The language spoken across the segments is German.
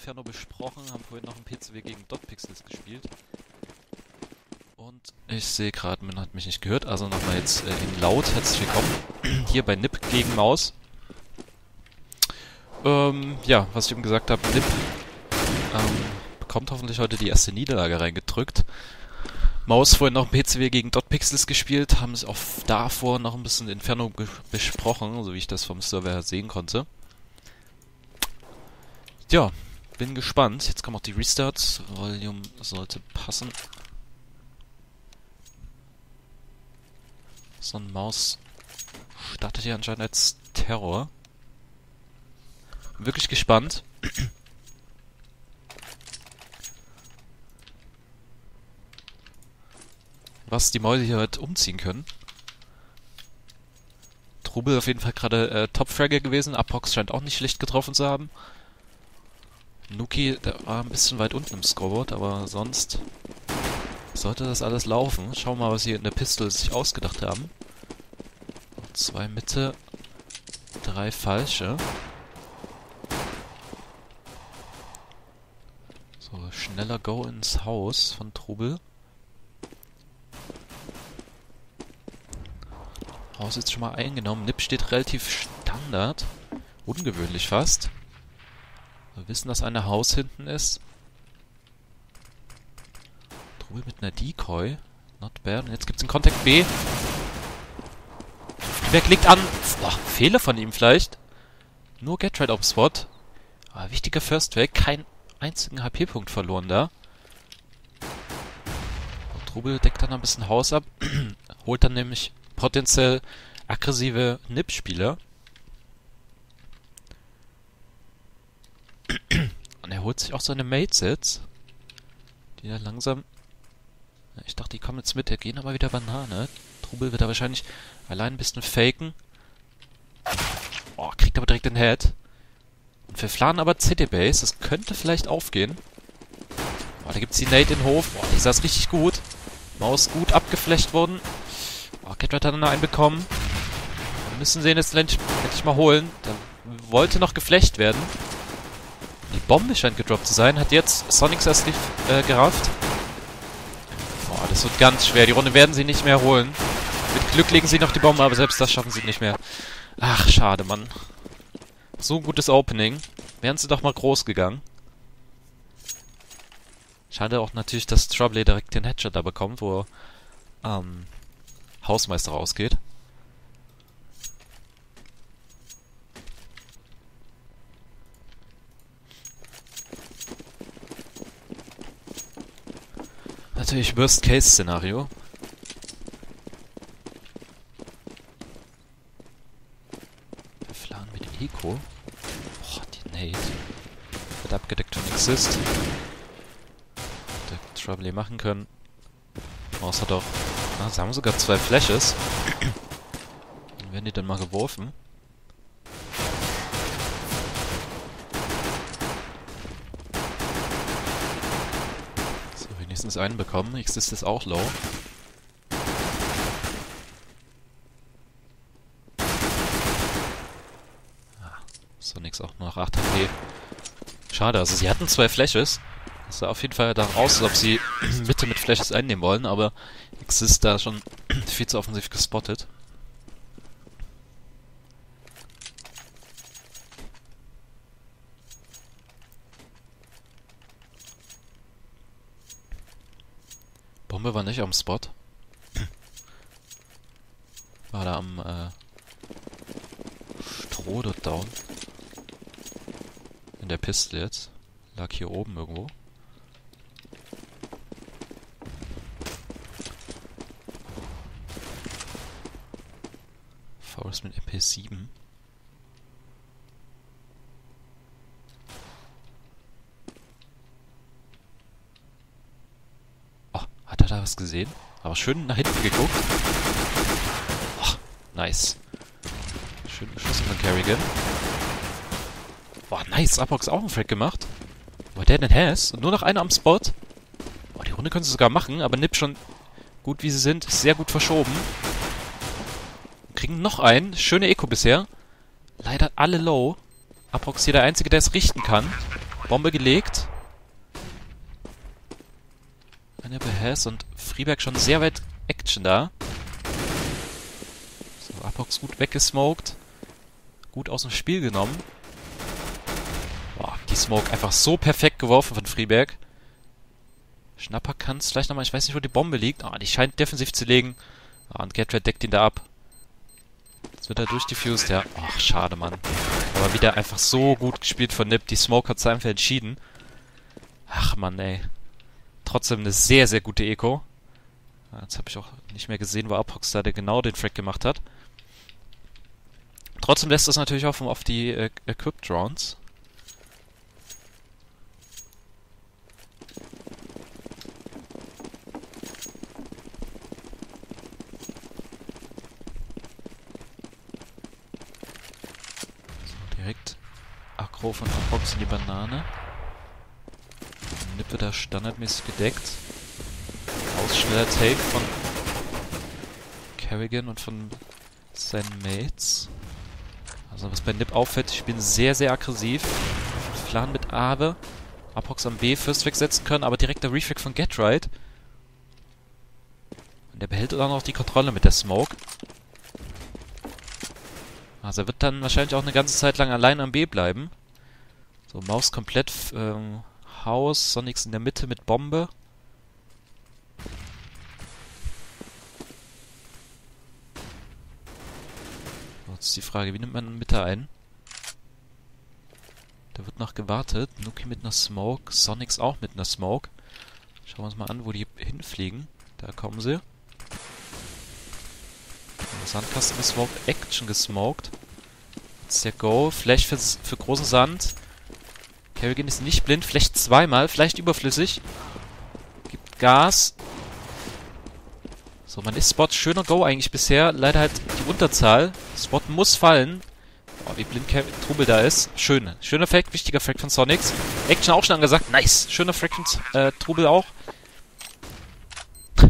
Inferno besprochen, haben vorhin noch ein PCW gegen Dotpixels gespielt. Und ich sehe gerade, man hat mich nicht gehört, also nochmal jetzt äh, in laut. Herzlich willkommen hier bei Nip gegen Maus. Ähm, ja, was ich eben gesagt habe, Nip ähm, bekommt hoffentlich heute die erste Niederlage reingedrückt. Maus vorhin noch ein PCW gegen Dotpixels gespielt, haben es auch davor noch ein bisschen Inferno besprochen, so wie ich das vom Server her sehen konnte. Ja, bin gespannt. Jetzt kommen auch die Restarts. Volume sollte passen. So ein Maus startet hier anscheinend als Terror. Wirklich gespannt. Was die Mäuse hier halt umziehen können. Trubel auf jeden Fall gerade äh, Top-Fragger gewesen. Apox scheint auch nicht schlecht getroffen zu haben. Nuki, der war ein bisschen weit unten im Scoreboard, aber sonst sollte das alles laufen. Schauen wir mal, was sie in der Pistole sich ausgedacht haben. Zwei Mitte, drei falsche. So, schneller Go ins Haus von Trubel. Haus ist schon mal eingenommen. Nip steht relativ Standard. Ungewöhnlich fast. Wir wissen, dass eine Haus hinten ist. Trubel mit einer Decoy. Not bad. Und jetzt gibt's einen Contact B. Wer klickt an? Boah, Fehler von ihm vielleicht. Nur Get Right auf Spot. Aber wichtiger First Weg. Keinen einzigen HP-Punkt verloren da. Und Trubel deckt dann ein bisschen Haus ab. Holt dann nämlich potenziell aggressive Nip-Spieler. Und er holt sich auch seine Mates jetzt. Die da langsam... Ich dachte, die kommen jetzt mit. Der gehen aber wieder Banane. Trubel wird da wahrscheinlich allein ein bisschen faken. Oh, kriegt aber direkt den Head. Und wir flanen aber CT-Base. Das könnte vielleicht aufgehen. Oh, da gibt's die Nate in den Hof. Oh, dieser ist richtig gut. Maus gut abgeflecht worden. Oh, Catrat hat einen bekommen. Wir müssen sie jetzt endlich, endlich mal holen. Der wollte noch geflecht werden. Die Bombe scheint gedroppt zu sein. Hat jetzt Sonics erst äh, gerafft. Boah, das wird ganz schwer. Die Runde werden sie nicht mehr holen. Mit Glück legen sie noch die Bombe, aber selbst das schaffen sie nicht mehr. Ach, schade, Mann. So ein gutes Opening. Wären sie doch mal groß gegangen. Schade auch natürlich, dass Trouble direkt den Headshot da bekommt, wo ähm, Hausmeister rausgeht. Natürlich Worst-Case-Szenario. Wir den Eco. Boah, die Nate. Wird abgedeckt von Exist. Der Trouble machen können. Maus hat auch... Ah, sie haben sogar zwei Flashes. Werden die dann mal geworfen. Wenigstens einen bekommen. Exist ist auch low. Ah, Sonics auch nur noch 8 HP. Schade, also sie hatten zwei Flashes. Das sah auf jeden Fall danach aus, als ob sie Mitte mit Flashes einnehmen wollen, aber Exist da schon viel zu offensiv gespottet. Bombe war nicht am Spot. War da am äh, Stroh dort down. In der Piste jetzt. Lag hier oben irgendwo. Forest mit MP7. da was gesehen? Aber schön nach hinten geguckt. Oh, nice. Schön geschossen von Kerrigan. Boah, nice. Apox auch einen Frag gemacht. Wo der denn has? Und nur noch einer am Spot. Boah, die Runde können sie sogar machen, aber Nip schon gut wie sie sind. Sehr gut verschoben. Kriegen noch einen. Schöne Eco bisher. Leider alle low. Apox hier der Einzige, der es richten kann. Bombe gelegt. Eine Behäs und Freeberg schon sehr weit Action da. So, Apox gut weggesmoked. Gut aus dem Spiel genommen. Boah, die Smoke einfach so perfekt geworfen von Freeberg. Schnapper kann es vielleicht nochmal, ich weiß nicht, wo die Bombe liegt. Ah, die scheint defensiv zu legen. Ah, und Gatred deckt ihn da ab. Jetzt wird er durchdifused, ja. Ach, schade, Mann. Aber wieder einfach so gut gespielt von Nip. Die Smoke hat es einfach entschieden. Ach, Mann, ey. Trotzdem eine sehr, sehr gute Eco. Jetzt habe ich auch nicht mehr gesehen, wo Apox da der genau den Frack gemacht hat. Trotzdem lässt das natürlich auch auf die äh, Equipped Drones. direkt Akro von Apox in die Banane. Nippe da standardmäßig gedeckt. Ausschneller Take von Kerrigan und von seinen Mates. Also was bei Nip auffällt, ich bin sehr, sehr aggressiv. Flan mit Abe. Apox am B First wegsetzen können, aber direkt der Refig von Get Right. Und der behält dann auch die Kontrolle mit der Smoke. Also er wird dann wahrscheinlich auch eine ganze Zeit lang allein am B bleiben. So, Maus komplett ähm, Haus, Sonics in der Mitte mit Bombe. Jetzt ist die Frage, wie nimmt man Mitte ein? Da wird noch gewartet. Nuki mit einer Smoke, Sonics auch mit einer Smoke. Schauen wir uns mal an, wo die hinfliegen. Da kommen sie. Sandkasten gesmoked, Action gesmoked. Jetzt der Go. Flash für, für großen Sand. Kerrigan ist nicht blind, vielleicht zweimal, vielleicht überflüssig. Gibt Gas. So, man ist Spot. Schöner Go eigentlich bisher. Leider halt die Unterzahl. Spot muss fallen. Oh, wie blind Trubel da ist. Schön. Schöner Fact, wichtiger Fact von Sonics. Action auch schon angesagt. Nice. Schöner Fact von äh, Trubel auch.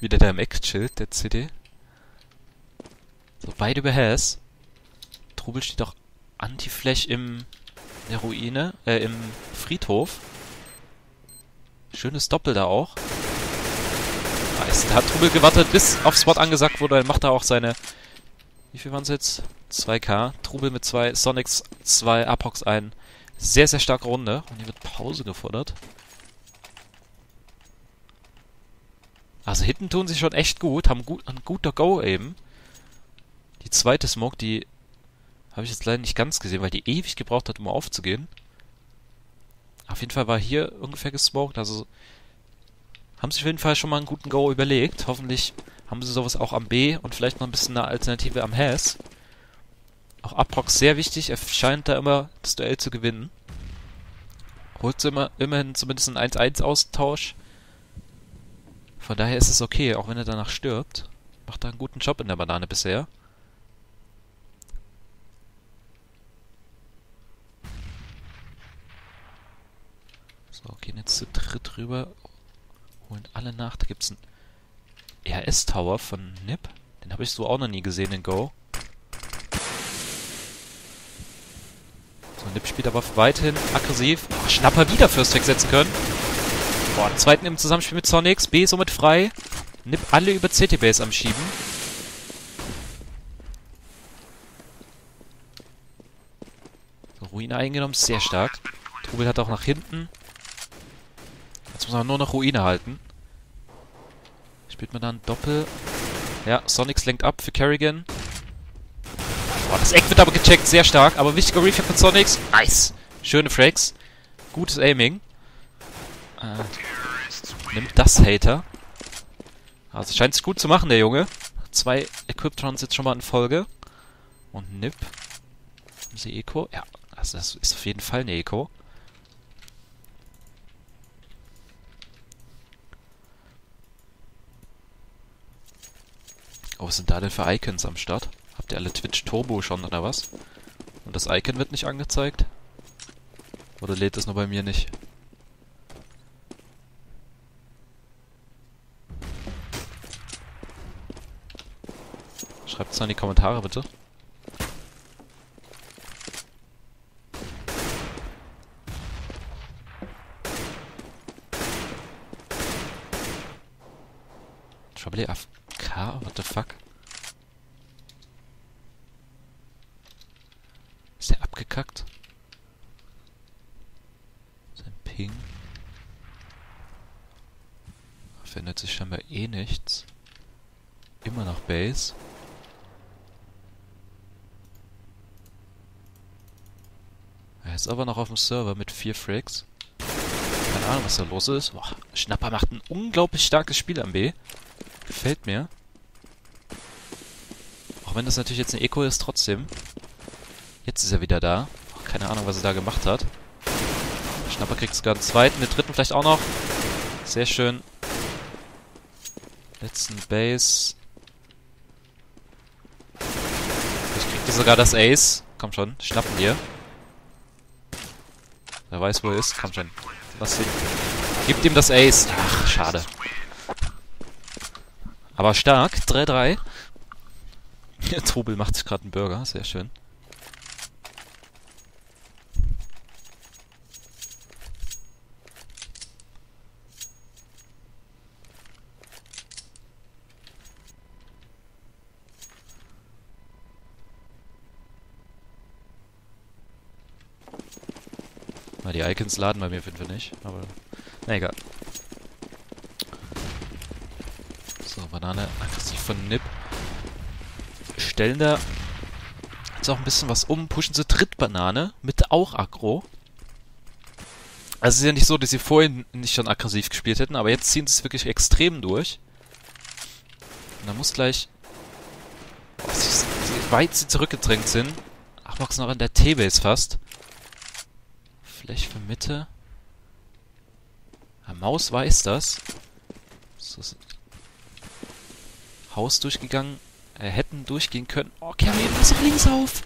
Wieder da im Eck chillt, der CD. So, beide über Has. Trubel steht auch Anti-Flash im der Ruine, äh, im Friedhof. Schönes Doppel da auch. Nice. Da hat Trubel gewartet, bis auf Spot angesagt wurde. Dann macht er auch seine... Wie viel waren es jetzt? 2K. Trubel mit zwei Sonics, zwei Apox ein. Sehr, sehr starke Runde. Und hier wird Pause gefordert. Also hinten tun sie schon echt gut, haben gut, ein guter Go eben. Die zweite Smoke, die habe ich jetzt leider nicht ganz gesehen, weil die ewig gebraucht hat, um aufzugehen. Auf jeden Fall war hier ungefähr gesmoked, also haben sich auf jeden Fall schon mal einen guten Go überlegt. Hoffentlich haben sie sowas auch am B und vielleicht noch ein bisschen eine Alternative am Has. Auch Aprox sehr wichtig, er scheint da immer das Duell zu gewinnen. Holt sie immer, immerhin zumindest einen 1-1-Austausch. Von daher ist es okay, auch wenn er danach stirbt. Macht da einen guten Job in der Banane bisher. So, gehen jetzt zu dritt rüber. Holen alle nach. Da gibt's einen RS-Tower von Nip. Den habe ich so auch noch nie gesehen in Go. So, Nip spielt aber weiterhin aggressiv. Oh, Schnapper wieder First wegsetzen können. Boah, den zweiten im Zusammenspiel mit Sonics. B somit frei. Nip alle über CT-Base am Schieben. So, Ruine eingenommen, sehr stark. Trubel hat auch nach hinten. Jetzt muss man nur noch Ruine halten. Spielt man dann Doppel. Ja, Sonics lenkt ab für Kerrigan. Boah, das Eck wird aber gecheckt, sehr stark. Aber wichtiger Reflect von Sonics. Nice. Schöne Frags. Gutes Aiming. Äh, nimmt das Hater. Also scheint es gut zu machen, der Junge. Zwei Equiptrons jetzt schon mal in Folge. Und Nip. Haben sie Eco? Ja, also das ist auf jeden Fall eine Eco. Oh, was sind da denn für Icons am Start? Habt ihr alle Twitch Turbo schon oder was? Und das Icon wird nicht angezeigt? Oder lädt es nur bei mir nicht? Schreibt es mal in die Kommentare bitte. Trouble Affen. AFK? What the fuck? Ist der abgekackt? Sein Ping. Verändert sich scheinbar eh nichts. Immer noch Base. Er ist aber noch auf dem Server mit vier Frags. Keine Ahnung, was da los ist. Boah, Schnapper macht ein unglaublich starkes Spiel am B. Gefällt mir. Auch wenn das natürlich jetzt ein Eco ist, trotzdem. Jetzt ist er wieder da. Keine Ahnung, was er da gemacht hat. Schnapper kriegt sogar einen zweiten, den dritten vielleicht auch noch. Sehr schön. Letzten Base. Ich krieg sogar das Ace. Komm schon, schnappen wir. Wer weiß, wo er ist. Komm schon. Lass ihn. Gib ihm das Ace. Ach, schade. Aber stark. 3-3. Tobel macht sich gerade einen Burger. Sehr schön. Die Icons laden bei mir jeden Fall nicht, aber... Na egal. So, Banane aggressiv von Nip. Stellen da jetzt auch ein bisschen was um. Pushen sie Drittbanane mit auch Aggro. Also es ist ja nicht so, dass sie vorhin nicht schon aggressiv gespielt hätten, aber jetzt ziehen sie es wirklich extrem durch. Und da muss gleich... Wie weit sie zurückgedrängt sind. Ach, Achbox noch in der T-Base fast. Flash für Mitte. Ja, Maus weiß das. So Haus durchgegangen. Äh, hätten durchgehen können. Oh, Carry, pass doch links auf!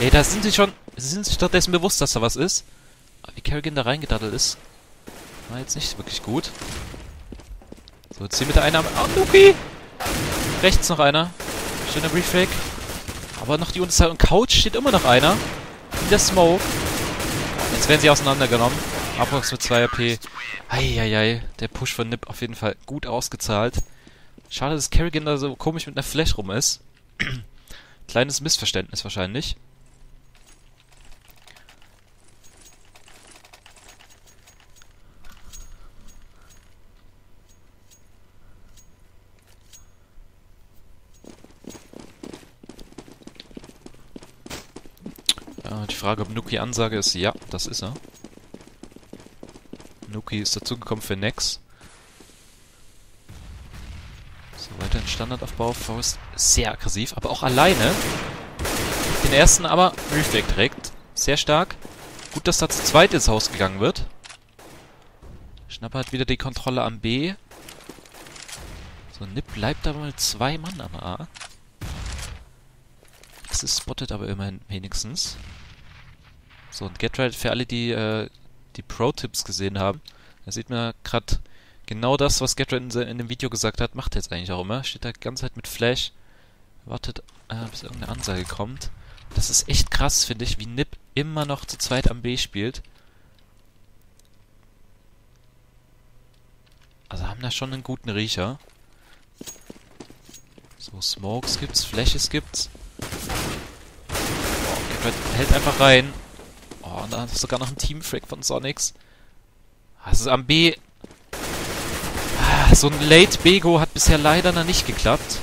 Ey, da sind sie schon... Sie sind sich stattdessen bewusst, dass da was ist. Aber wie Kerrigan da reingedaddelt ist, war jetzt nicht wirklich gut. So, jetzt hier mit der Einnahme... Oh, Luki! Rechts noch einer. Schöner Refake. Aber noch die Unterzahl. Und Couch steht immer noch einer. In der Smoke. Jetzt werden sie auseinandergenommen. Aprox mit 2 AP. Eieiei, der Push von Nip auf jeden Fall gut ausgezahlt. Schade, dass Kerrigan da so komisch mit einer Flash rum ist. Kleines Missverständnis wahrscheinlich. die Frage, ob Nuki Ansage ist, ja, das ist er. Nuki ist dazugekommen für Nex. So, weiter in Standardaufbau. Faust sehr aggressiv, aber auch alleine. Den ersten aber Reflect trägt. Sehr stark. Gut, dass da zu zweit ins Haus gegangen wird. Schnapper hat wieder die Kontrolle am B. So, Nip bleibt aber mit zwei Mann am A. Das ist spottet aber immerhin wenigstens. So, und GetRight für alle, die äh, die Pro-Tipps gesehen haben, da sieht man gerade genau das, was GetRight in, in, dem Video gesagt hat, macht er jetzt eigentlich auch immer. Steht da die ganze Zeit mit Flash, wartet, äh, bis irgendeine Ansage kommt. Das ist echt krass, finde ich, wie Nip immer noch zu zweit am B spielt. Also haben da schon einen guten Riecher. So, Smokes gibt's, Flashes gibt's. Oh, hält einfach rein. Oh, und dann sogar noch ein Teamfrag von Sonics. Also am B... So ein Late Bego hat bisher leider noch nicht geklappt.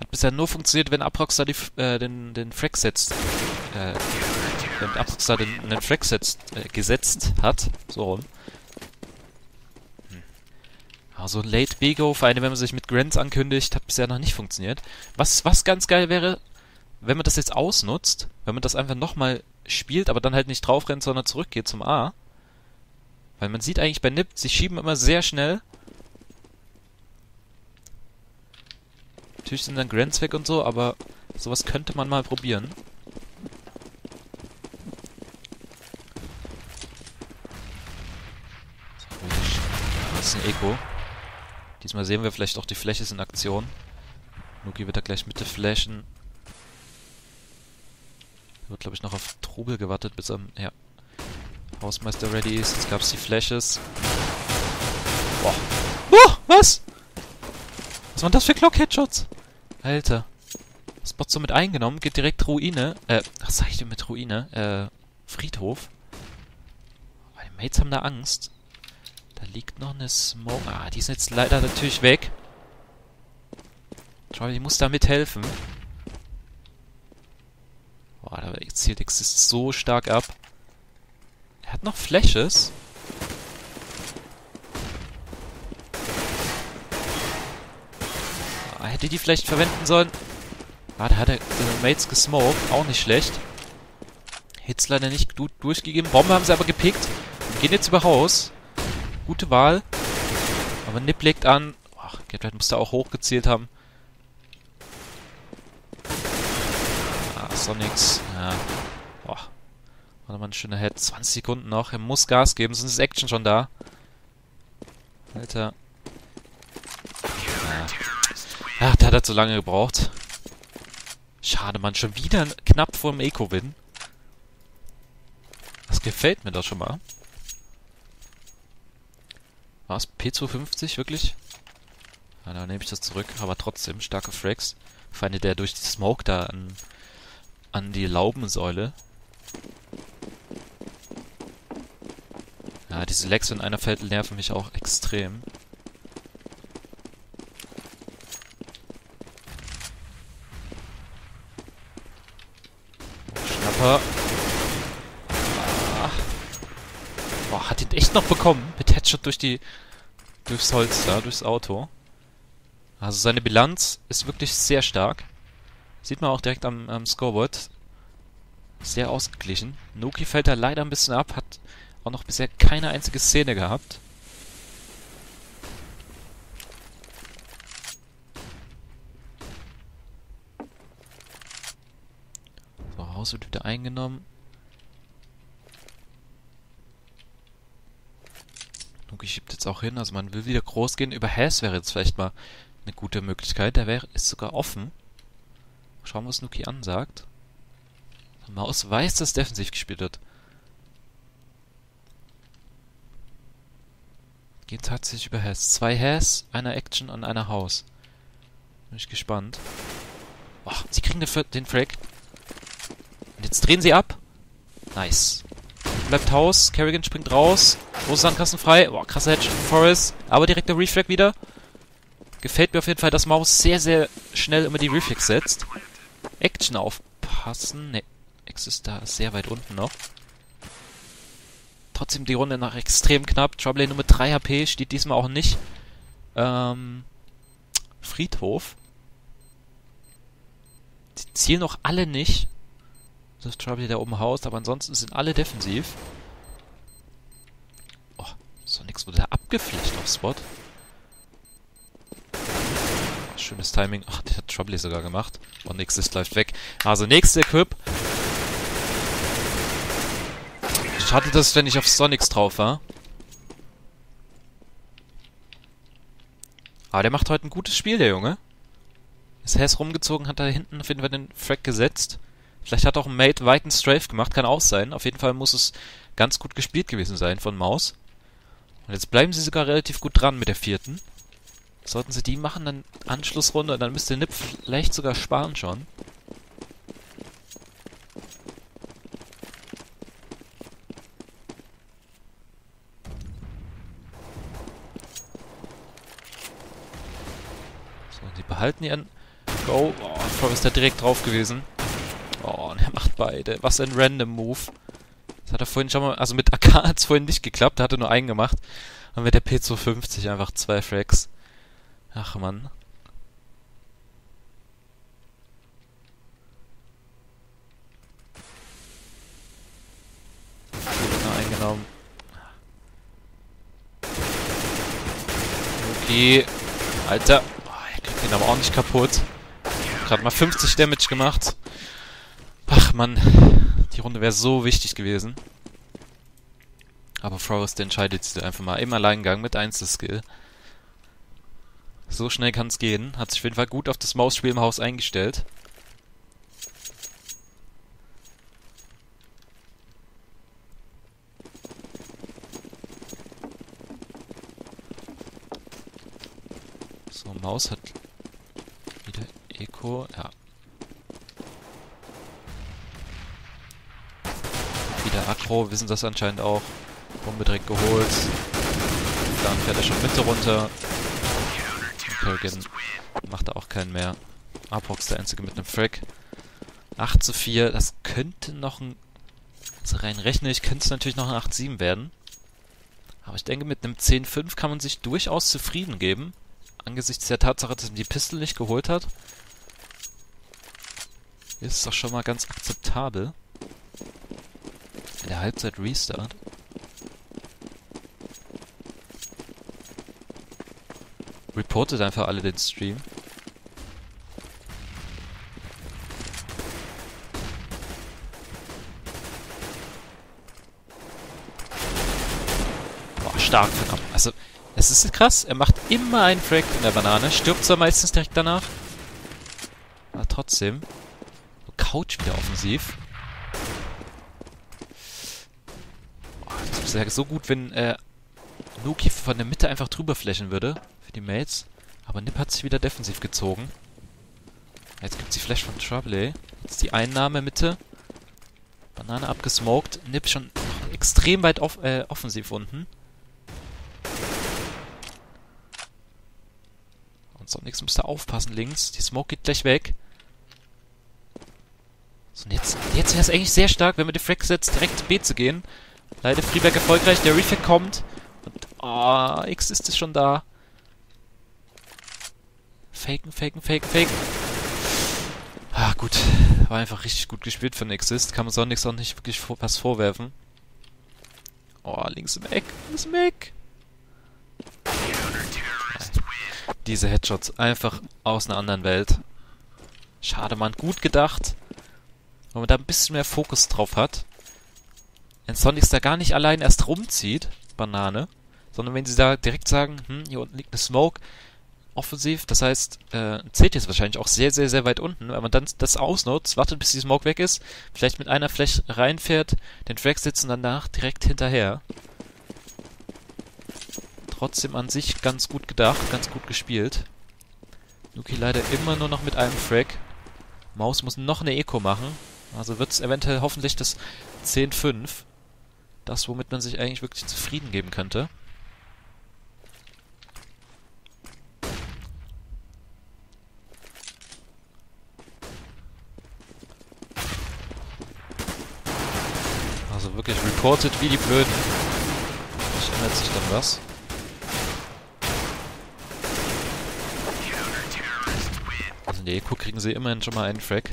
Hat bisher nur funktioniert, wenn Aprox äh, den, den Frag setzt. Äh, wenn Aprox da den, den Frag setzt, äh, gesetzt hat. So rum. Hm. Also ein Late Bego, vor allem wenn man sich mit Grants ankündigt, hat bisher noch nicht funktioniert. Was, was ganz geil wäre, wenn man das jetzt ausnutzt, wenn man das einfach nochmal spielt, aber dann halt nicht drauf rennt, sondern zurückgeht zum A. Weil man sieht eigentlich bei Nip, sie schieben immer sehr schnell. Natürlich sind dann Grants weg und so, aber sowas könnte man mal probieren. Das ist ein Echo. Diesmal sehen wir vielleicht auch die Fläche in Aktion. Nuki wird da gleich Mitte flashen. Wird, glaube ich, noch auf Trubel gewartet, bis er, ja, Hausmeister ready ist. Jetzt gab es die Flashes. Boah. Oh, was? Was waren das für Clock-Headshots? Alter. Spot so mit eingenommen, geht direkt Ruine. Äh, was sag ich denn mit Ruine? Äh, Friedhof. Die Mates haben da Angst. Da liegt noch eine Smoke. Ah, die ist jetzt leider natürlich weg. Charlie muss da mithelfen. Boah, da zielt Exist so stark ab. Er hat noch Flashes. Ah, hätte die vielleicht verwenden sollen. Ah, da hat er äh, Mates gesmoked. Auch nicht schlecht. Hits leider nicht gut durchgegeben. Bombe haben sie aber gepickt. Und gehen jetzt über Haus. Gute Wahl. Aber Nip legt an. Ach, Gatred musste auch hochgezielt haben. Ah, Sonics. Ja. Boah. War mal ein schöner Head. 20 Sekunden noch. Er muss Gas geben, sonst ist Action schon da. Alter. Ja. Ach, da hat er zu lange gebraucht. Schade, man. Schon wieder knapp vor dem Eco-Win. Das gefällt mir doch schon mal. War es P250 wirklich? Ja, da nehme ich das zurück. Aber trotzdem, starke Frags. Feinde der durch die Smoke da an, an die Laubensäule. Ja, diese Legs, wenn einer fällt, nerven mich auch extrem. Schnapper. Ah. Boah, hat ihn echt noch bekommen. Mit Headshot durch die... durchs Holz da, durchs Auto. Also seine Bilanz ist wirklich sehr stark. Sieht man auch direkt am, am Scoreboard. Sehr ausgeglichen. Nuki fällt da leider ein bisschen ab, hat auch noch bisher keine einzige Szene gehabt. So, Haus wird wieder eingenommen. Nuki schiebt jetzt auch hin, also man will wieder groß gehen. Über Hass wäre jetzt vielleicht mal eine gute Möglichkeit. Der wäre, ist sogar offen. Schauen, was Nuki ansagt. Maus weiß, dass defensiv gespielt wird. Geht tatsächlich über Hass. Zwei Hass, einer Action und einer Haus. Bin ich gespannt. Oh, sie kriegen den Frag. Und jetzt drehen sie ab. Nice. Bleibt Haus. Kerrigan springt raus. Große Sandkasten frei. Boah, krasser Hedge von Forrest. Aber direkter Reflag wieder. Gefällt mir auf jeden Fall, dass Maus sehr, sehr schnell immer die Reflex setzt. Action aufpassen. Ne, X ist da sehr weit unten noch. Trotzdem die Runde nach extrem knapp. Trouble nur mit 3 HP steht diesmal auch nicht. Ähm, Friedhof. Die zielen noch alle nicht. Das ist Trouble da oben Haus, aber ansonsten sind alle defensiv. Oh, Sonics wurde da abgeflecht auf Spot. Schönes Timing. Ach, der hat Trouble sogar gemacht. Und nächstes läuft weg. Also, nächste Equip. Schade, dass ich auf Sonics drauf war. Aber der macht heute ein gutes Spiel, der Junge. Ist Hess rumgezogen, hat da hinten auf jeden Fall den Frack gesetzt. Vielleicht hat auch ein Mate weiten Strafe gemacht, kann auch sein. Auf jeden Fall muss es ganz gut gespielt gewesen sein von Maus. Und jetzt bleiben sie sogar relativ gut dran mit der vierten. Sollten sie die machen, dann Anschlussrunde, dann müsste Nip vielleicht sogar sparen schon. Behalten ihren Go. Oh, Frog ist da direkt drauf gewesen. Oh, und er macht beide. Was ein random Move. Das hat er vorhin schon mal, also mit AK hat es vorhin nicht geklappt, da hat er nur einen gemacht. Und mit der P250 einfach zwei Frags. Ach man. eingenommen. Okay. Alter. Ihn aber auch nicht kaputt. Gerade mal 50 Damage gemacht. Ach man. Die Runde wäre so wichtig gewesen. Aber Forrest entscheidet sich einfach mal im Alleingang mit Einzelskill. So schnell kann es gehen. Hat sich auf jeden Fall gut auf das Mausspiel im Haus eingestellt. So, Maus hat Eco. Ja. Wieder Akro, wissen das anscheinend auch. Bombe direkt geholt. Dann fährt er schon Mitte runter. Kerrigan macht er auch keinen mehr. Apox der einzige mit einem Frack. 8 zu 4, das könnte noch ein... Also rein rechnerisch könnte es natürlich noch ein 8-7 werden. Aber ich denke, mit einem 10-5 kann man sich durchaus zufrieden geben. Angesichts der Tatsache, dass man die Pistole nicht geholt hat. Ist doch schon mal ganz akzeptabel. In der Halbzeit Restart. Reportet einfach alle den Stream. Boah, stark ab. Also, es ist krass. Er macht immer einen Frag in der Banane. Stirbt zwar meistens direkt danach. Aber trotzdem. Couch wieder offensiv. Boah, das wäre so gut, wenn äh, Nuki von der Mitte einfach drüber flächen würde. Für die Mates. Aber Nip hat sich wieder defensiv gezogen. Jetzt gibt es die Flash von Trouble. Jetzt die Einnahme Mitte. Banane abgesmoked. Nip schon extrem weit off äh, offensiv unten. Und Sonics müsste aufpassen links. Die Smoke geht gleich weg. So, und jetzt, jetzt wäre es eigentlich sehr stark, wenn wir die Frack setzt, direkt B zu gehen. Leider Freeberg erfolgreich. Der Refit kommt. Und, oh, X ist es schon da. Faken, faken, faken, faken. Ah, gut. War einfach richtig gut gespielt von Exist. Kann man Sonics auch nicht wirklich vor was vorwerfen. Oh, links im Eck. Links im Eck. Diese Headshots einfach aus einer anderen Welt. Schade, man. Gut gedacht. Wenn man da ein bisschen mehr Fokus drauf hat. Wenn Sonics da gar nicht allein erst rumzieht, Banane, sondern wenn sie da direkt sagen, hm, hier unten liegt eine Smoke, offensiv. Das heißt, äh, CT ist wahrscheinlich auch sehr, sehr, sehr weit unten. Wenn man dann das ausnutzt, wartet, bis die Smoke weg ist, vielleicht mit einer Fläche reinfährt, den Track sitzt und danach direkt hinterher. Trotzdem an sich ganz gut gedacht, ganz gut gespielt. Nuki leider immer nur noch mit einem Frag. Maus muss noch eine Eco machen. Also wird es eventuell hoffentlich das 10-5. Das, womit man sich eigentlich wirklich zufrieden geben könnte. Also wirklich reported wie die Blöden. Vielleicht ändert sich dann was. Also in der Eco kriegen sie immerhin schon mal einen Frag.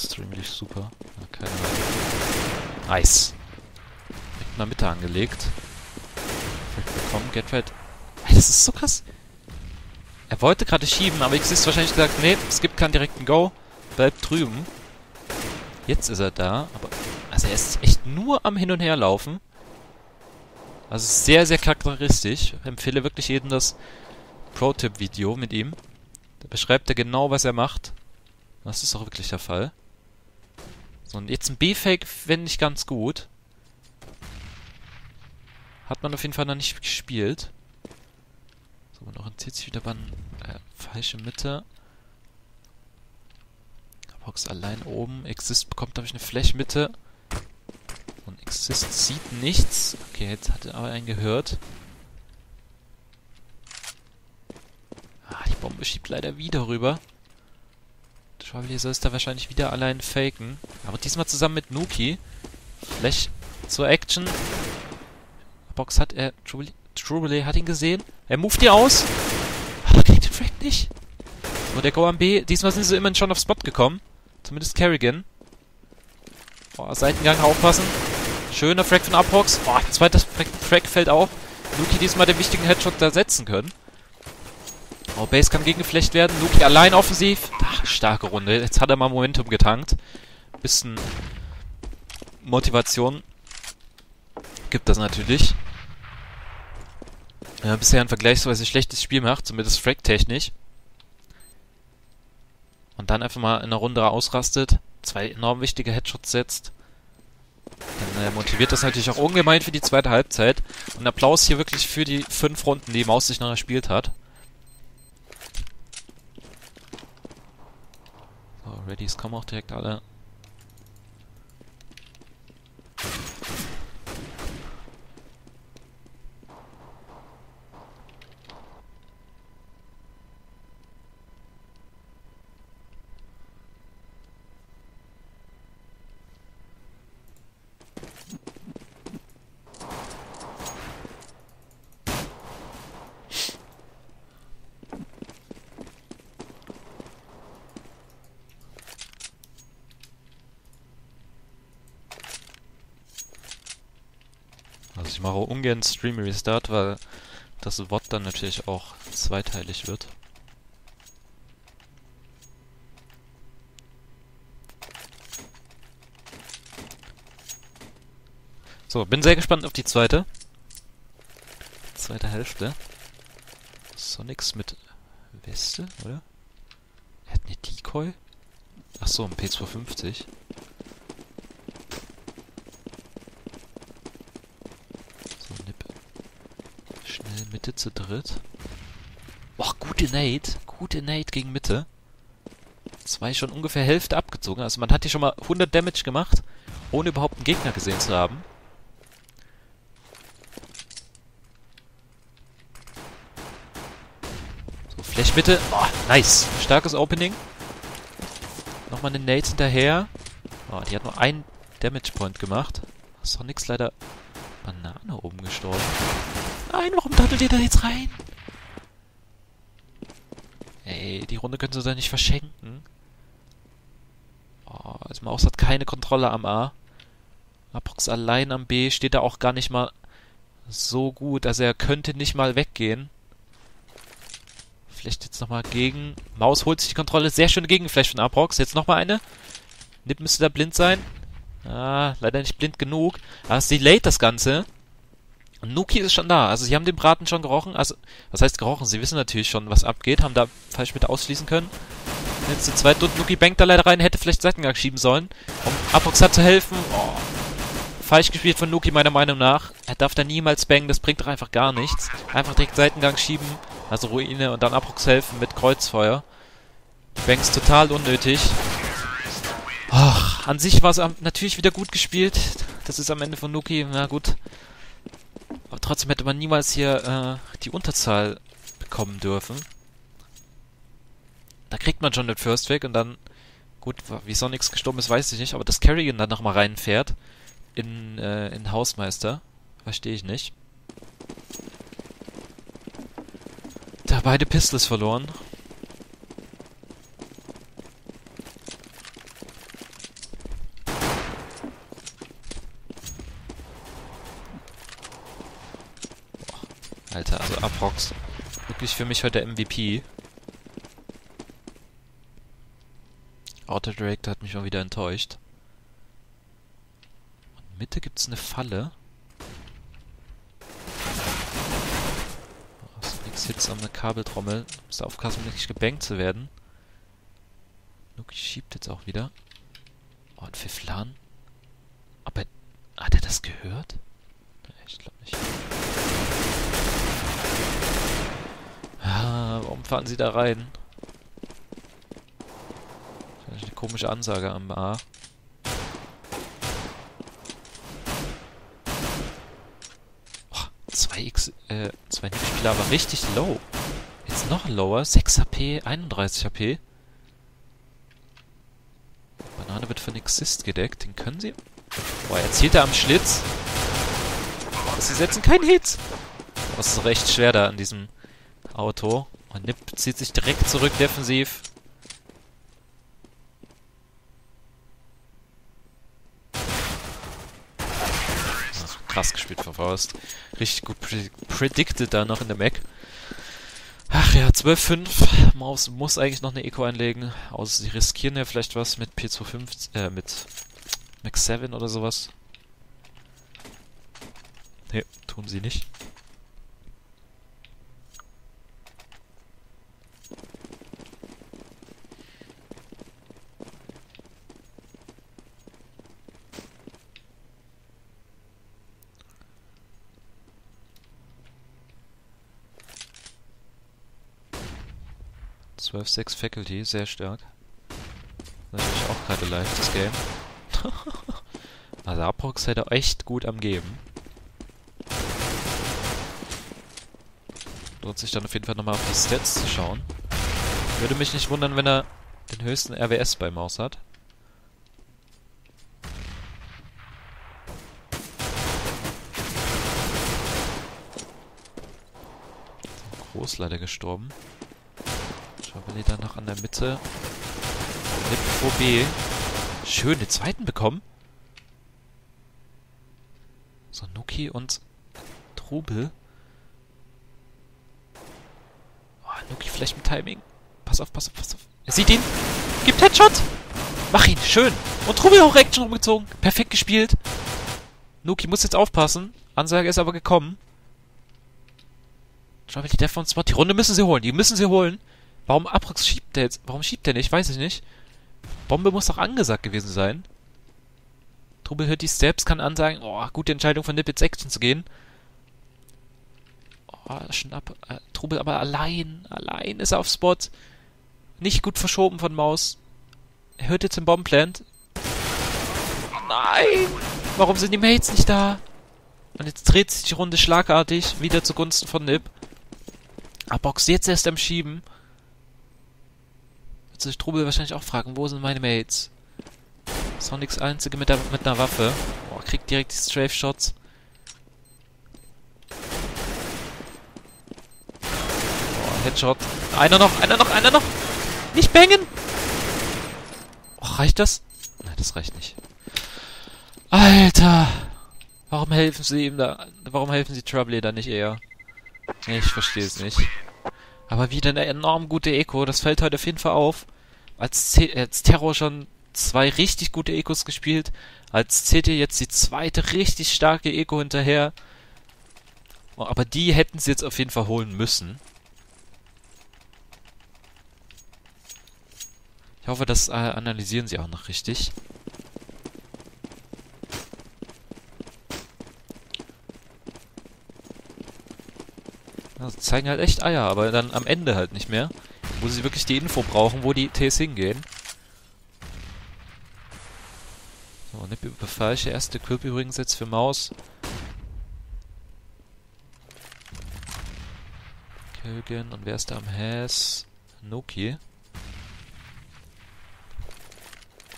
Stream lief super. Ja, keine Ahnung. Nice. Direkt in der Mitte angelegt. Perfekt bekommen. Getfeld. Ey, das ist so krass. Er wollte gerade schieben, aber X ist wahrscheinlich gesagt, nee, es gibt keinen direkten Go. Bleibt drüben. Jetzt ist er da, aber... Also er ist echt nur am Hin- und Herlaufen. Also sehr, sehr charakteristisch. Ich empfehle wirklich jedem das Pro-Tip-Video mit ihm. Da beschreibt er genau, was er macht. Das ist auch wirklich der Fall. So, und jetzt ein B-Fake wenn nicht ganz gut. Hat man auf jeden Fall noch nicht gespielt. Und orientiert sich wieder bei äh, falsche Mitte. Box allein oben. Exist bekommt, glaube ich, eine Flash-Mitte. Und Exist sieht nichts. Okay, jetzt hat er aber einen gehört. Ah, die Bombe schiebt leider wieder rüber. Traveler soll es da wahrscheinlich wieder allein faken. Aber diesmal zusammen mit Nuki. Flash zur Action. Box hat er... Trubele hat ihn gesehen. Er moved hier aus. Aber kriegt den Frag nicht. So, der Go am B. Diesmal sind sie immerhin schon auf Spot gekommen. Zumindest Kerrigan. Boah, Seitengang aufpassen. Schöner Frag von Uprox. Boah, zweites Frag fällt auch. Nuki diesmal den wichtigen Headshot da setzen können. Oh, Base kann gegengeflecht werden. Nuki allein offensiv. Ach, starke Runde. Jetzt hat er mal Momentum getankt. Bisschen Motivation gibt das natürlich. Ja, bisher ein vergleichsweise schlechtes Spiel macht, zumindest frag-technisch. Und dann einfach mal in einer Runde ausrastet, zwei enorm wichtige Headshots setzt. Dann äh, motiviert das natürlich auch ungemein für die zweite Halbzeit. Und Applaus hier wirklich für die fünf Runden, die Maus sich noch erspielt hat. So, Readies kommen auch direkt alle. Also ich mache ungern Stream Restart, weil das Wort dann natürlich auch zweiteilig wird. So, bin sehr gespannt auf die zweite. Zweite Hälfte. Sonics mit Weste, oder? Er hat eine Decoy? Ach so, ein P250. Mitte zu dritt. Boah, gute Nate. Gute Nate gegen Mitte. Zwei schon ungefähr Hälfte abgezogen. Also man hat hier schon mal 100 Damage gemacht, ohne überhaupt einen Gegner gesehen zu haben. So, Flash Mitte. Oh, nice. Starkes Opening. Nochmal eine Nate hinterher. Oh, die hat nur einen Damage Point gemacht. Sonics leider Banane oben gestorben. Nein, warum dattelt ihr da jetzt rein? Ey, die Runde können sie da nicht verschenken. Oh, also Maus hat keine Kontrolle am A. Aprox allein am B steht da auch gar nicht mal so gut. Also er könnte nicht mal weggehen. Vielleicht jetzt nochmal gegen. Maus holt sich die Kontrolle. Sehr schöne Gegenflash von Aprox. Jetzt nochmal eine. Nip müsste da blind sein. Ah, leider nicht blind genug. Aber es delayt das Ganze. Und Nuki ist schon da. Also sie haben den Braten schon gerochen. Also, was heißt gerochen? Sie wissen natürlich schon, was abgeht. Haben da falsch mit ausschließen können. Jetzt zu zweit und Nuki bankt da leider rein. Hätte vielleicht Seitengang schieben sollen. Um Apox zu helfen. Oh. Falsch gespielt von Nuki, meiner Meinung nach. Er darf da niemals bangen. Das bringt doch einfach gar nichts. Einfach direkt Seitengang schieben. Also Ruine und dann Apox helfen mit Kreuzfeuer. Banks total unnötig. Ach, an sich war es natürlich wieder gut gespielt. Das ist am Ende von Nuki. Na gut. Aber trotzdem hätte man niemals hier äh, die Unterzahl bekommen dürfen. Da kriegt man schon den First weg und dann, gut, wie Sonics gestorben ist, weiß ich nicht, aber dass Carrigan dann nochmal reinfährt in, äh, in Hausmeister, verstehe ich nicht. Da beide Pistols verloren. Alter, also Aprox. Wirklich für mich heute MVP. Auto Director hat mich mal wieder enttäuscht. Und Mitte gibt's eine Falle. Oh, nix Hits an der Kabeltrommel. Muss aufpassen, nicht gebankt zu werden. Nuki schiebt jetzt auch wieder. Oh, ein Pfifflan. Aber hat er das gehört? Ich glaube nicht. Warum fahren sie da rein? Eine komische Ansage am A. Oh, 2x, äh, 2 Spieler aber richtig low. Jetzt noch lower. 6 HP, 31 HP. Banane wird von Exist gedeckt. Den können sie... Boah, er zielt da am Schlitz. Sie setzen keinen Hit. Das ist recht schwer da an diesem Auto. Und Nip zieht sich direkt zurück defensiv. Ach, krass gespielt von Faust. Richtig gut predicted da noch in der Mac. Ach ja, 12.5. Maus muss eigentlich noch eine Eco einlegen. Außer sie riskieren ja vielleicht was mit P25, äh, mit Max 7 oder sowas. Ne, tun sie nicht. Zwölf, sechs Faculty, sehr stark. Natürlich auch gerade live, das Game. also Aprox hätte echt gut am Geben. Lohnt sich dann auf jeden Fall nochmal auf die Stats zu schauen. Würde mich nicht wundern, wenn er den höchsten RWS bei Maus hat. Groß leider gestorben. Chabeli dann noch an der Mitte. Nip vor B. Schön den zweiten bekommen. So, Nuki und Trubel. Nuki vielleicht mit Timing. Pass auf, pass auf, pass auf. Er sieht ihn. Gibt Headshot. Mach ihn. Schön. Und Trubi auch Action rumgezogen. Perfekt gespielt. Nuki muss jetzt aufpassen. Ansage ist aber gekommen. Travel die Death von Spot. Die Runde müssen sie holen. Die müssen sie holen. Warum Abrax schiebt der jetzt? Warum schiebt der nicht? Weiß ich nicht. Bombe muss doch angesagt gewesen sein. Trubel hört die Steps, kann ansagen, oh, gute Entscheidung von Nip jetzt Action zu gehen. Oh, schnapp. Äh, Trubel aber allein. Allein ist er auf Spot. Nicht gut verschoben von Maus. Er hört jetzt den Bombplant. Nein! Warum sind die Mates nicht da? Und jetzt dreht sich die Runde schlagartig wieder zugunsten von Nip. Abox jetzt erst am Schieben. Wird sich Trubel wahrscheinlich auch fragen, wo sind meine Mates? Sonics einzige mit, der, mit einer Waffe. Boah, kriegt direkt die Strafe-Shots. Headshot. Einer noch, einer noch, einer noch. Nicht bangen! Och, reicht das? Nein, das reicht nicht. Alter! Warum helfen sie ihm da? Warum helfen sie Trouble da nicht eher? Ich verstehe es nicht. Aber wieder eine enorm gute Eco. Das fällt heute auf jeden Fall auf. Als, C als Terror schon zwei richtig gute Ecos gespielt. Als CT jetzt die zweite richtig starke Eco hinterher. Oh, aber die hätten sie jetzt auf jeden Fall holen müssen. Ich hoffe, das äh, analysieren sie auch noch richtig. Zeigen halt echt Eier, aber dann am Ende halt nicht mehr. Wo sie wirklich die Info brauchen, wo die Ts hingehen. So, Nip über falsche erste Equip übrigens jetzt für Maus. Kilgen und wer ist da am Hass? Noki.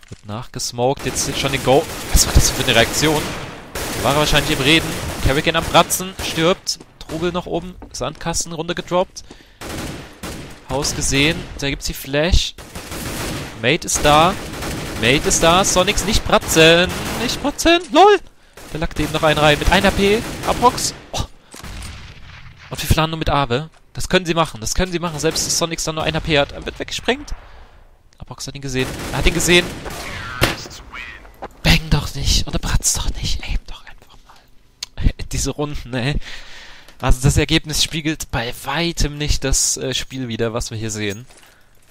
Wird nachgesmoked. Jetzt schon den Go. Was war das für eine Reaktion? War er wahrscheinlich im Reden. Carrigan am Bratzen. Stirbt. Trubel noch oben. Sandkasten runtergedroppt. Haus gesehen. Da gibt's die Flash. Mate ist da. Mate ist da. Sonics nicht bratzen. Nicht bratzen. LOL. Da lag dem noch einen rein. Mit 1 AP. Aprox. Oh. Und wir planen nur mit Ave. Das können sie machen. Das können sie machen. Selbst dass Sonics dann nur 1 AP hat. Er wird weggesprengt. Aprox hat ihn gesehen. Er hat ihn gesehen. Bang doch nicht. Oder bratz doch nicht. Aim doch einfach mal. Diese Runden, ey. Also das Ergebnis spiegelt bei weitem nicht das äh, Spiel wieder, was wir hier sehen.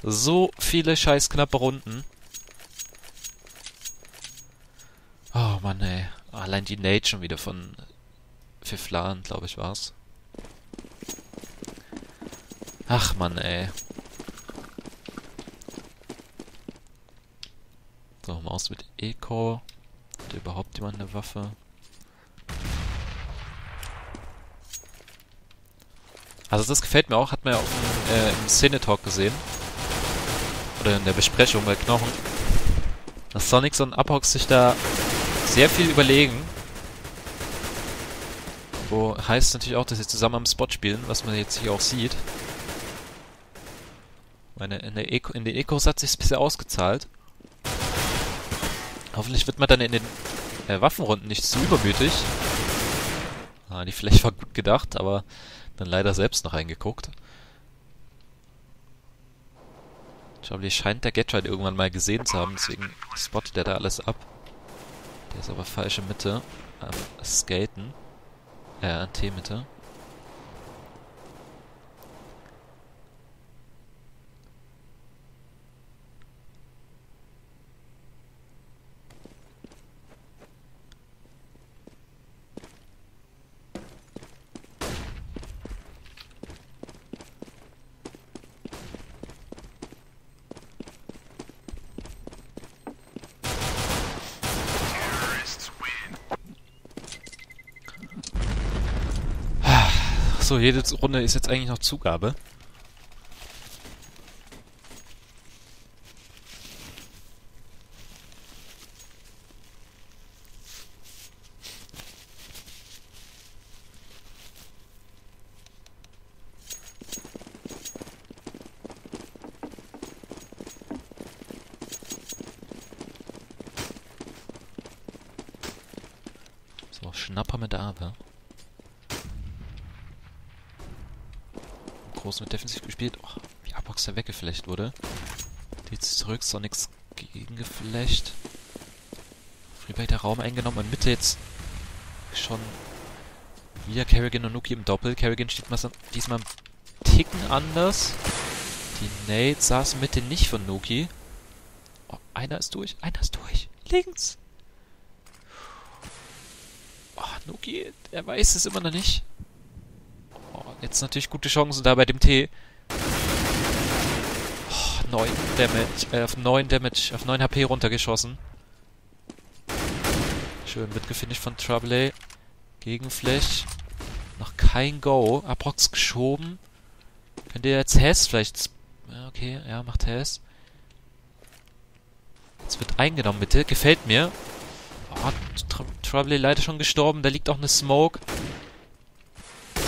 So viele scheiß knappe Runden. Oh Mann, ey. Allein die Nate schon wieder von Pfifflan, glaube ich, war's. Ach Mann, ey. So, Maus mit Eco. Hat überhaupt jemand eine Waffe? Also das gefällt mir auch, hat man ja auch im, äh, im Szene-Talk gesehen. Oder in der Besprechung bei Knochen. Dass Sonic und Apox sich da sehr viel überlegen. Wo heißt natürlich auch, dass sie zusammen am Spot spielen, was man jetzt hier auch sieht. Meine, in, der Eco, in den Ecos hat sich bisher ausgezahlt. Hoffentlich wird man dann in den äh, Waffenrunden nicht zu übermütig. Ah, die Fläche war gut gedacht, aber dann leider selbst noch reingeguckt. Charlie scheint der Gadget irgendwann mal gesehen zu haben, deswegen spottet er da alles ab. Der ist aber falsche Mitte am Skaten. Äh, an T-Mitte. Jede Runde ist jetzt eigentlich noch Zugabe. So, Schnapper mit Aber. groß mit defensiv gespielt. Oh, wie Apox weggeflecht wurde. Jetzt zurück, Sonics gegengeflecht. Freebay Raum eingenommen und Mitte jetzt schon wieder Kerrigan und Nuki im Doppel. Kerrigan steht diesmal einen Ticken anders. Die Nate saß Mitte nicht von Nuki. Oh, einer ist durch, einer ist durch. Links. Oh, Nuki, er weiß es immer noch nicht. Jetzt natürlich gute Chancen da bei dem T. Oh, 9 Damage, äh, auf 9 Damage, auf 9 HP runtergeschossen. Schön mitgefinisht von Trouble. Gegenflash. Noch kein Go. Aprox geschoben. Könnt ihr jetzt Hess vielleicht... Ja, okay, ja, macht Hess. Jetzt wird eingenommen, bitte. Gefällt mir. Oh, Trouble leider schon gestorben. Da liegt auch eine Smoke.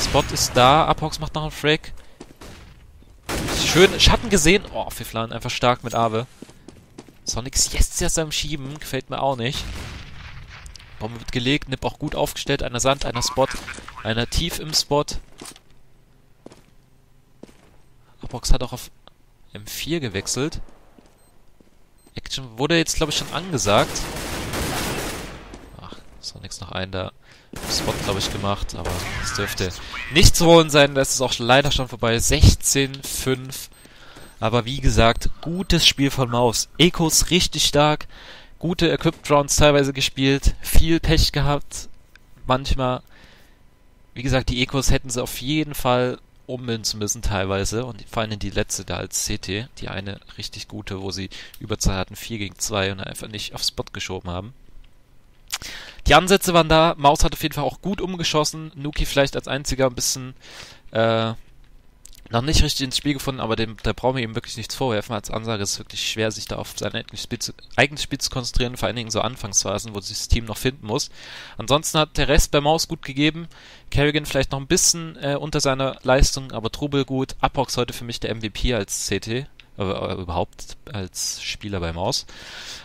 Spot ist da. Apox macht noch einen Frag. Schön Schatten gesehen. Oh, Pfifflan einfach stark mit Ave. Sonics jetzt erst am Schieben. Gefällt mir auch nicht. Bombe wird gelegt. Nip auch gut aufgestellt. Einer Sand, einer Spot. Einer tief im Spot. Apox hat auch auf M4 gewechselt. Action wurde jetzt, glaube ich, schon angesagt. Ach, Sonics noch einen da. Spot, glaube ich, gemacht, aber es dürfte nicht zu holen sein. Das ist auch leider schon vorbei. 16-5. Aber wie gesagt, gutes Spiel von Maus. Ecos richtig stark. Gute Equipped Rounds teilweise gespielt. Viel Pech gehabt. Manchmal. Wie gesagt, die Ecos hätten sie auf jeden Fall ummünzen müssen teilweise. Und vor allem die letzte da als CT. Die eine richtig gute, wo sie Überzahl hatten. 4 gegen 2 und einfach nicht auf Spot geschoben haben. Die Ansätze waren da. Maus hat auf jeden Fall auch gut umgeschossen. Nuki vielleicht als einziger ein bisschen äh, noch nicht richtig ins Spiel gefunden, aber dem, da brauchen wir ihm wirklich nichts vorwerfen. Als Ansage ist es wirklich schwer, sich da auf sein eigenes Spiel, zu, eigenes Spiel zu konzentrieren, vor allen Dingen so Anfangsphasen, wo sich das Team noch finden muss. Ansonsten hat der Rest bei Maus gut gegeben. Kerrigan vielleicht noch ein bisschen äh, unter seiner Leistung, aber Trubel gut. Apox heute für mich der MVP als CT äh, überhaupt als Spieler bei Maus.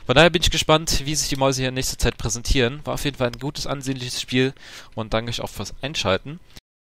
Von daher bin ich gespannt, wie sich die Mäuse hier in nächster Zeit präsentieren. War auf jeden Fall ein gutes, ansehnliches Spiel und danke euch auch fürs Einschalten.